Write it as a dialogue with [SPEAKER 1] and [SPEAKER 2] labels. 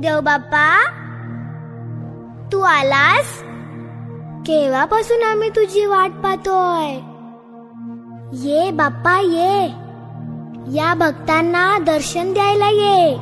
[SPEAKER 1] देवबाप्पा तू आलास? केव्हापासून आम्ही तुझी वाट पाहतोय? ये बाप्पा ये. या भक्तांना दर्शन द्यायला ये.